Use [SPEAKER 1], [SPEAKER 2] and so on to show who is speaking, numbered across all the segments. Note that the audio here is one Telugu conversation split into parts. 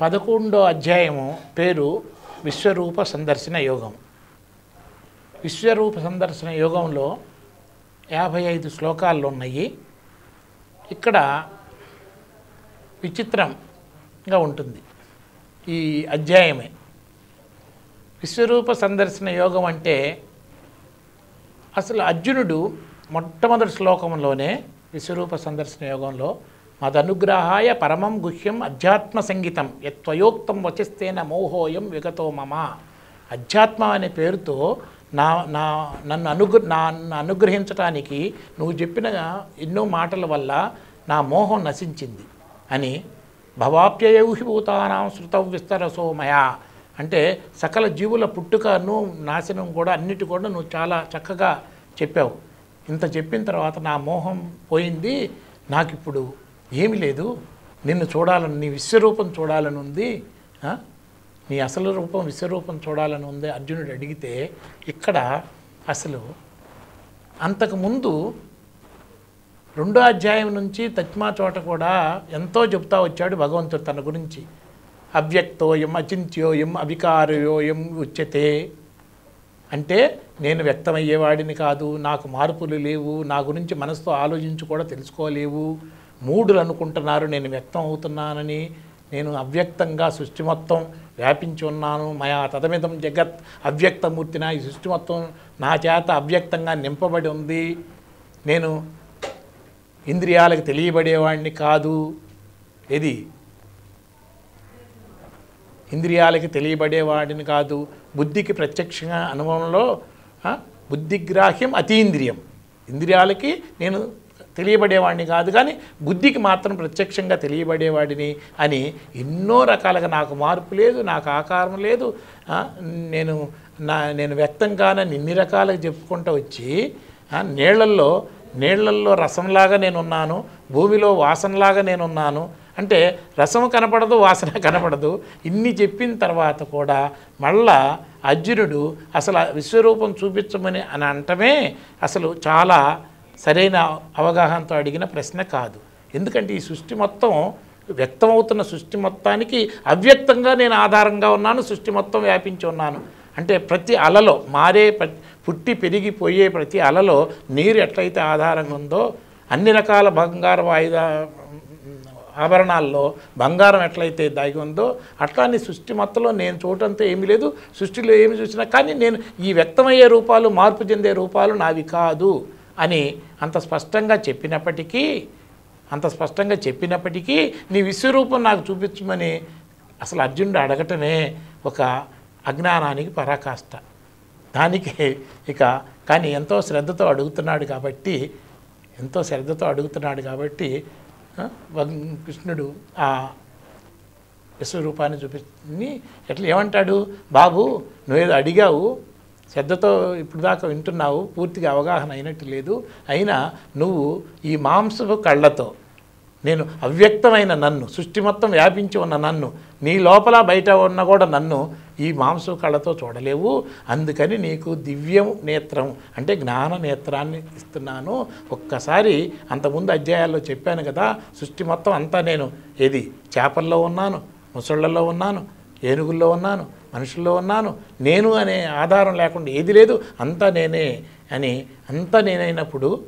[SPEAKER 1] పదకొండో అధ్యాయము పేరు విశ్వరూప సందర్శన యోగం. విశ్వరూప సందర్శన యోగంలో యాభై ఐదు శ్లోకాలు ఉన్నాయి. ఇక్కడ విచిత్రంగా ఉంటుంది ఈ అధ్యాయమే. విశ్వరూప సందర్శన యోగం అంటే అసలు అర్జునుడు మొట్టమొదటి శ్లోకంలోనే విశ్వరూప సందర్శన యోగంలో మదనుగ్రహాయ పరమం గుహ్యం అధ్యాత్మ సంగీతం యత్వయోక్తం వచిస్తేన మోహోయం విగతో మమ. అధ్యాత్మ అనే పేరుతో నా నా నన్ను అనుగ్ర నా అనుగ్రహించటానికి నువ్వు చెప్పిన ఎన్నో మాటల వల్ల నా మోహం నశించింది అని భవాప్యయౌహి భూతానాం శృతౌ విస్తరసో మయా. అంటే సకల జీవుల పుట్టుకను నాశనం కూడా అన్నిటి కూడా నువ్వు చాలా చక్కగా చెప్పావు. ఇంత చెప్పిన తర్వాత నా మోహం పోయింది నాకు ఇప్పుడు ఏమీ లేదు. నిన్ను చూడాలని నీ విశ్వరూపం చూడాలని ఉంది. నీ అసలు రూపం విశ్వరూపం చూడాలని ఉంది అర్జునుడు అడిగితే ఇక్కడ అసలు అంతకుముందు రెండో అధ్యాయం నుంచి తచ్మా చోట కూడా ఎంతో చెప్తా వచ్చాడు భగవంతుడు తన గురించి. అవ్యక్తోయం అచింత్యోయం అవికారయోయం ఉచ్యతే. అంటే నేను వ్యక్తమయ్యేవాడిని కాదు నాకు మార్పులు లేవు నా గురించి మనసుతో ఆలోచించి కూడా తెలుసుకోలేవు. మూడులు అనుకుంటున్నారు నేను వ్యక్తం అవుతున్నానని నేను అవ్యక్తంగా సృష్టి మొత్తం వ్యాపించి ఉన్నాను. మయా తదమిదం జగత్ అవ్యక్తమూర్తిన ఈ సృష్టి మొత్తం నా చేత అవ్యక్తంగా నింపబడి ఉంది. నేను ఇంద్రియాలకు తెలియబడేవాడిని కాదు. ఇది ఇంద్రియాలకి తెలియబడేవాడిని కాదు. బుద్ధికి ప్రత్యక్షంగా అనుభవంలో బుద్ధిగ్రాహ్యం అతీంద్రియం. ఇంద్రియాలకి నేను తెలియబడేవాడిని కాదు కానీ బుద్ధికి మాత్రం ప్రత్యక్షంగా తెలియబడేవాడిని అని ఎన్నో రకాలుగా నాకు మార్పు లేదు నాకు ఆకారం లేదు. నేను నా నేను వ్యక్తం కానని ఇన్ని రకాలుగా చెప్పుకుంటూ వచ్చి నీళ్ళల్లో నీళ్ళల్లో రసంలాగా నేనున్నాను భూమిలో వాసనలాగా నేనున్నాను. అంటే రసం కనపడదు వాసన కనపడదు. ఇన్ని చెప్పిన తర్వాత కూడా మళ్ళా అర్జునుడు అసలు ఆ విశ్వరూపం చూపించమని అని అంటమే అసలు చాలా సరైన అవగాహనతో అడిగిన ప్రశ్న కాదు. ఎందుకంటే ఈ సృష్టి మొత్తం వ్యక్తమవుతున్న సృష్టి మొత్తానికి అవ్యక్తంగా నేను ఆధారంగా ఉన్నాను సృష్టి మొత్తం వ్యాపించి ఉన్నాను. అంటే ప్రతి అలలో మారే పుట్టి పెరిగిపోయే ప్రతి అలలో నీరు ఎట్లయితే ఆధారంగా ఉందో అన్ని రకాల బంగారు వాయిదా ఆభరణాల్లో బంగారం ఎట్లయితే దాగి ఉందో అట్లానే సృష్టి మొత్తంలో నేను చూడటంతో ఏమీ లేదు సృష్టిలో ఏమి చూసినా కానీ నేను ఈ వ్యక్తమయ్యే రూపాలు మార్పు చెందే రూపాలు నావి కాదు. అని అంత స్పష్టంగా చెప్పినప్పటికీ అంత స్పష్టంగా చెప్పినప్పటికీ నీ విశ్వరూపం నాకు చూపించమని అసలు అర్జునుడు అడగటమే ఒక అజ్ఞానానికి పరాకాష్ట. దానికి ఇక కానీ ఎంతో శ్రద్ధతో అడుగుతున్నాడు కాబట్టి ఎంతో శ్రద్ధతో అడుగుతున్నాడు కాబట్టి కృష్ణుడు ఆ విశ్వరూపాన్ని చూపించి ఎట్లా ఏమంటాడు? బాబు నువ్వేదో అడిగావు శ్రద్ధతో ఇప్పుడు దాకా వింటున్నావు పూర్తిగా అవగాహన అయినట్టు లేదు. అయినా నువ్వు ఈ మాంసపు కళ్ళతో నేను అవ్యక్తమైన నన్ను సృష్టి మొత్తం వ్యాపించి ఉన్న నన్ను నీ లోపల బయట ఉన్న కూడా నన్ను ఈ మాంసపు కళ్ళతో చూడలేవు. అందుకని నీకు దివ్యం నేత్రం అంటే జ్ఞాన నేత్రాన్ని ఇస్తున్నాను. ఒక్కసారి అంతకుముందు అధ్యాయాల్లో చెప్పాను కదా సృష్టి మొత్తం అంతా నేను ఏది చేపల్లో ఉన్నాను ముసళ్ళల్లో ఉన్నాను ఏనుగుల్లో ఉన్నాను మనుషుల్లో ఉన్నాను నేను అనే ఆధారం లేకుండా ఏది లేదు అంతా నేనే అని అంతా నేనైనప్పుడు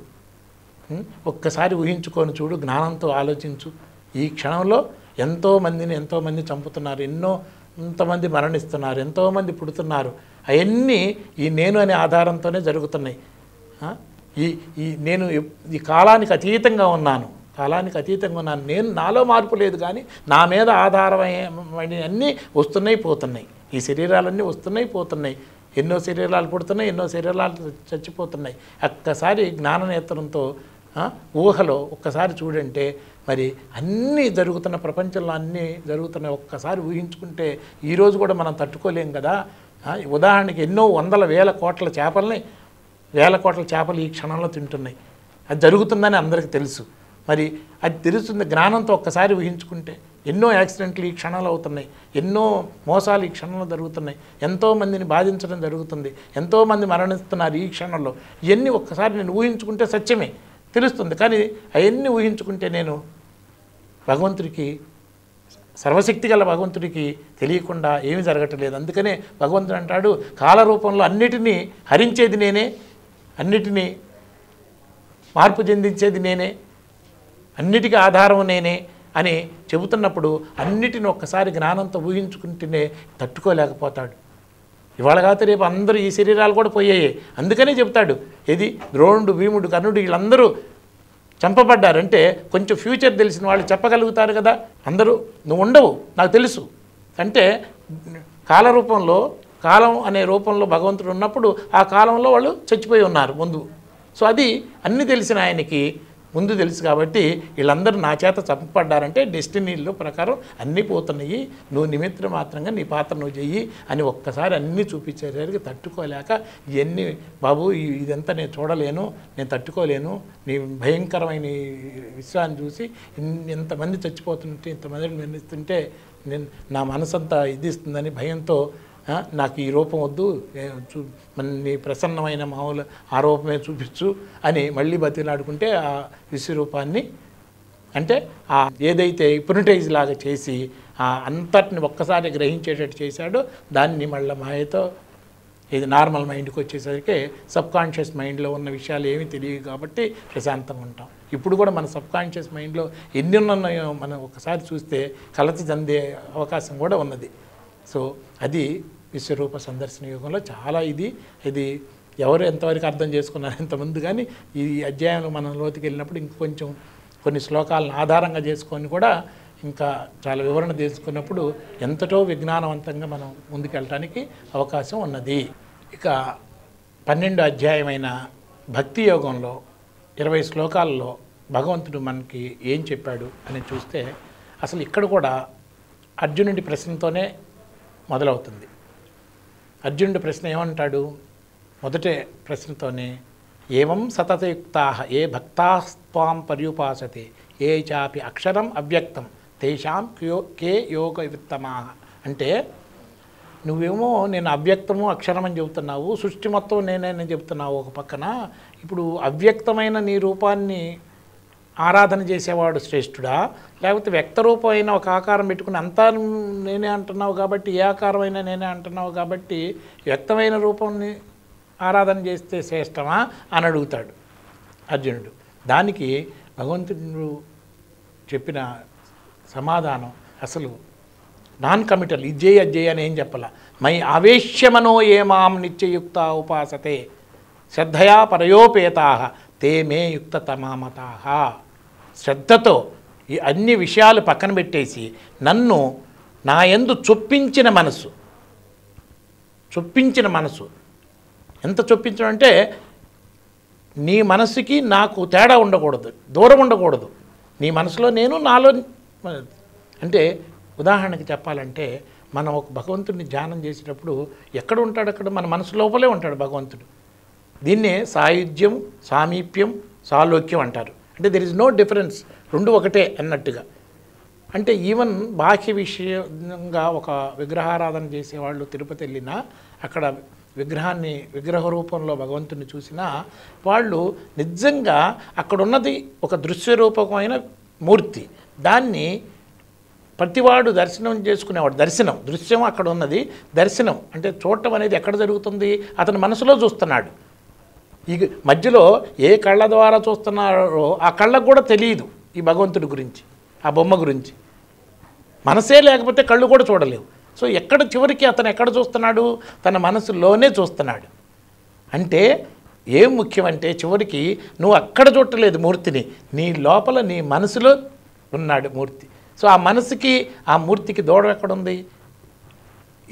[SPEAKER 1] ఒక్కసారి ఊహించుకొని చూడు జ్ఞానంతో ఆలోచించు. ఈ క్షణంలో ఎంతోమందిని ఎంతోమంది చంపుతున్నారు ఎన్నో ఎంతమంది మరణిస్తున్నారు ఎంతోమంది పుడుతున్నారు. అవన్నీ ఈ నేను అనే ఆధారంతోనే జరుగుతున్నాయి. ఈ ఈ నేను ఈ కాలానికి అతీతంగా ఉన్నాను. కాలానికి అతీతంగా ఉన్నాను. నేను నాలో మార్పు లేదు కానీ నా మీద ఆధారమైన అన్నీ వస్తున్నాయి పోతున్నాయి. ఈ శరీరాలన్నీ వస్తున్నాయి పోతున్నాయి. ఎన్నో శరీరాలు పుడుతున్నాయి ఎన్నో శరీరాలు చచ్చిపోతున్నాయి. ఒక్కసారి జ్ఞాననేత్రంతో ఊహలో ఒక్కసారి చూడంటే మరి అన్నీ జరుగుతున్న ప్రపంచంలో అన్నీ జరుగుతున్నాయి. ఒక్కసారి ఊహించుకుంటే ఈరోజు కూడా మనం తట్టుకోలేం కదా. ఉదాహరణకి ఎన్నో వందల వేల కోట్ల చేపల్ని వేల కోట్ల చేపలు ఈ క్షణంలో తింటున్నాయి. అది జరుగుతుందని అందరికీ తెలుసు. మరి అది తెలుస్తుంది జ్ఞానంతో ఒక్కసారి ఊహించుకుంటే ఎన్నో యాక్సిడెంట్లు ఈ క్షణాలు అవుతున్నాయి ఎన్నో మోసాలు ఈ క్షణంలో జరుగుతున్నాయి ఎంతోమందిని బాధించడం జరుగుతుంది ఎంతోమంది మరణిస్తున్నారు ఈ క్షణంలో. ఇవన్నీ ఒక్కసారి నేను ఊహించుకుంటే సత్యమే తెలుస్తుంది. కానీ అవన్నీ ఊహించుకుంటే నేను భగవంతుడికి సర్వశక్తి గల భగవంతుడికి తెలియకుండా ఏమీ జరగట్లేదు. అందుకనే భగవంతుడు అంటాడు కాలరూపంలో అన్నిటినీ హరించేది నేనే అన్నిటినీ మార్పు చెందించేది నేనే అన్నిటికీ ఆధారం నేనే అని చెబుతున్నప్పుడు అన్నిటిని ఒక్కసారి జ్ఞానంతో ఊహించుకుంటేనే తట్టుకోలేకపోతాడు. ఇవాళ కాదు రేపు అందరూ ఈ శరీరాలు కూడా పోయాయి. అందుకనే చెప్తాడు ఇది ద్రోణుడు భీముడు కర్ణుడు వీళ్ళందరూ చంపబడ్డారంటే కొంచెం ఫ్యూచర్ తెలిసిన వాళ్ళు చెప్పగలుగుతారు కదా? అందరూ నువ్వు ఉండవు నాకు తెలుసు. అంటే కాలరూపంలో కాలం అనే రూపంలో భగవంతుడు ఉన్నప్పుడు ఆ కాలంలో వాళ్ళు చచ్చిపోయి ఉన్నారు ముందు. సో అది అన్నీ తెలిసిన ఆయనకి ముందు తెలుసు కాబట్టి వీళ్ళందరూ నా చేత చంపబడ్డారంటే డెస్టినీలో ప్రకారం అన్నీ పోతున్నాయి. నువ్వు నిమిత్తం మాత్రంగా నీ పాత్ర నువ్వు చెయ్యి అని ఒక్కసారి అన్నీ చూపించేసరికి తట్టుకోలేక ఇవన్నీ బాబు ఇదంతా నేను చూడలేను నేను తట్టుకోలేను. నీ భయంకరమైన విషయాన్ని చూసి ఎంతమంది ఇంతమంది చచ్చిపోతుంటే ఇంతమంది మరణిస్తుంటే నేను నా మనసంతా ఇది ఇస్తుందని భయంతో నాకు ఈ రూపం వద్దు చూ నీ ప్రసన్నమైన మామూలు ఆ రూపమే చూపించు అని మళ్ళీ బతిలాడుకుంటే ఆ విశ్వరూపాన్ని అంటే ఆ ఏదైతే హిప్నటైజ్ లాగా చేసి ఆ అంతటిని ఒక్కసారి గ్రహించేటట్టు చేశాడో దాన్ని మళ్ళీ మాయతో ఇది నార్మల్ మైండ్కి వచ్చేసరికి సబ్ కాన్షియస్ మైండ్లో ఉన్న విషయాలు ఏమీ తెలియవు కాబట్టి ప్రశాంతంగా ఉంటాం. ఇప్పుడు కూడా మన సబ్ కాన్షియస్ మైండ్లో ఎన్ని ఉన్నాయో మనం ఒకసారి చూస్తే కలత చెందే అవకాశం కూడా ఉన్నది. సో అది విశ్వరూప సందర్శన యుగంలో చాలా ఇది ఇది ఎవరు ఎంతవరకు అర్థం చేసుకున్నారు ఎంతమంది కానీ ఈ అధ్యాయంలో మనం లోతుకి వెళ్ళినప్పుడు ఇంకొంచెం కొన్ని శ్లోకాలను ఆధారంగా చేసుకొని కూడా ఇంకా చాలా వివరణ తెలుసుకున్నప్పుడు ఎంతటో విజ్ఞానవంతంగా మనం ముందుకెళ్ళటానికి అవకాశం ఉన్నది. ఇక పన్నెండు అధ్యాయమైన భక్తి యోగంలో ఇరవై శ్లోకాల్లో భగవంతుడు మనకి ఏం చెప్పాడు అని చూస్తే అసలు ఇక్కడ కూడా అర్జునుడి ప్రశ్నతోనే మొదలవుతుంది. అర్జునుడి ప్రశ్న ఏమంటాడు? మొదటి ప్రశ్నతోనే ఏవం సతతయుక్తా ఏ భక్తాస్వాం పర్యుపాసతే ఏ చాపి అక్షరం అవ్యక్తం తేషాం క్యో కే యోగ విత్తమా అంటే నువ్వేమో నేను అవ్యక్తము అక్షరం అని చెబుతున్నావు సృష్టి మొత్తం నేనే చెబుతున్నావు ఒక పక్కన ఇప్పుడు అవ్యక్తమైన నీ రూపాన్ని ఆరాధన చేసేవాడు శ్రేష్ఠుడా? లేకపోతే వ్యక్తరూపమైన ఒక ఆకారం పెట్టుకుని అంతా నేనే అంటున్నావు కాబట్టి ఏ ఆకారమైన నేనే అంటున్నావు కాబట్టి వ్యక్తమైన రూపంని ఆరాధన చేస్తే శ్రేష్టమా? అని అడుగుతాడు అర్జునుడు. దానికి భగవంతుడు చెప్పిన సమాధానం అసలు నాన్ కమిటల్ ఇది అజ్జే అని ఏం చెప్పాల? మై ఆవేశ్యమనో ఏమాం నిత్యయుక్త ఉపాసతే శ్రద్ధయా పరయోపేతా తే మే యుక్త తమామతా. శ్రద్ధతో ఈ అన్ని విషయాలు పక్కన పెట్టేసి నన్ను నా ఎందు చొప్పించిన మనసు చొప్పించిన మనసు. ఎంత చొప్పించడం అంటే నీ మనసుకి నాకు తేడా ఉండకూడదు దూరం ఉండకూడదు. నీ మనసులో నేను నాలో అంటే ఉదాహరణకి చెప్పాలంటే మనం ఒక భగవంతుడిని ధ్యానం చేసేటప్పుడు ఎక్కడ ఉంటాడు అక్కడ మన మనసు లోపలే ఉంటాడు భగవంతుడు. దీన్నే సాయుధ్యం సామీప్యం సాలోక్యం అంటారు. అంటే దెర్ ఇస్ నో డిఫరెన్స్ రెండు ఒకటే అన్నట్టుగా. అంటే ఈవెన్ బాహ్య విషయంగా ఒక విగ్రహారాధన చేసేవాళ్ళు తిరుపతి వెళ్ళినా అక్కడ విగ్రహాన్ని విగ్రహ రూపంలో భగవంతుని చూసినా వాళ్ళు నిజంగా అక్కడ ఉన్నది ఒక దృశ్యరూపకమైన మూర్తి. దాన్ని ప్రతివాడు దర్శనం చేసుకునేవాడు. దర్శనం దృశ్యం అక్కడ ఉన్నది దర్శనం. అంటే చూడటం అనేది ఎక్కడ జరుగుతుంది? అతని మనసులో చూస్తున్నాడు. ఈ మధ్యలో ఏ కళ్ళ ద్వారా చూస్తున్నారో ఆ కళ్ళకు కూడా తెలియదు ఈ భగవంతుడి గురించి ఆ బొమ్మ గురించి. మనసే లేకపోతే కళ్ళు కూడా చూడలేవు. సో ఎక్కడ చివరికి అతను ఎక్కడ చూస్తున్నాడు? తన మనసులోనే చూస్తున్నాడు. అంటే ఏం ముఖ్యమంటే చివరికి నువ్వు అక్కడ చూడలేదు మూర్తిని నీ లోపల నీ మనసులో ఉన్నాడు మూర్తి. సో ఆ మనసుకి ఆ మూర్తికి దూడం ఎక్కడుంది?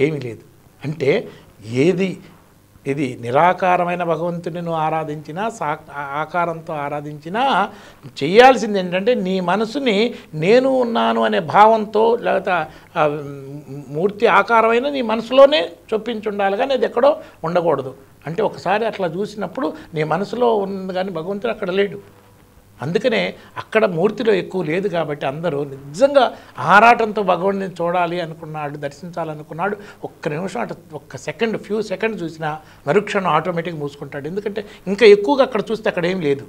[SPEAKER 1] ఏమీ లేదు. అంటే ఏది ఇది నిరాకారమైన భగవంతుని నువ్వు ఆరాధించినా సా ఆకారంతో ఆరాధించినా చేయాల్సింది ఏంటంటే నీ మనసుని నేను ఉన్నాను అనే భావంతో లేకపోతే మూర్తి ఆకారమైన నీ మనసులోనే చొప్పించుండాలి కానీ అది ఎక్కడో ఉండకూడదు. అంటే ఒకసారి అట్లా చూసినప్పుడు నీ మనసులో ఉంది కానీ భగవంతుడు అక్కడ లేడు. అందుకనే అక్కడ మూర్తిలో ఎక్కువ లేదు కాబట్టి అందరూ నిజంగా ఆరాటంతో భగవాన్ని చూడాలి అనుకున్నాడు దర్శించాలనుకున్నాడు. ఒక్క నిమిషం అటు ఒక్క సెకండ్ ఫ్యూ సెకండ్ చూసినా మరుక్షణం ఆటోమేటిక్గా మూసుకుంటాడు. ఎందుకంటే ఇంకా ఎక్కువగా అక్కడ చూస్తే అక్కడ ఏం లేదు.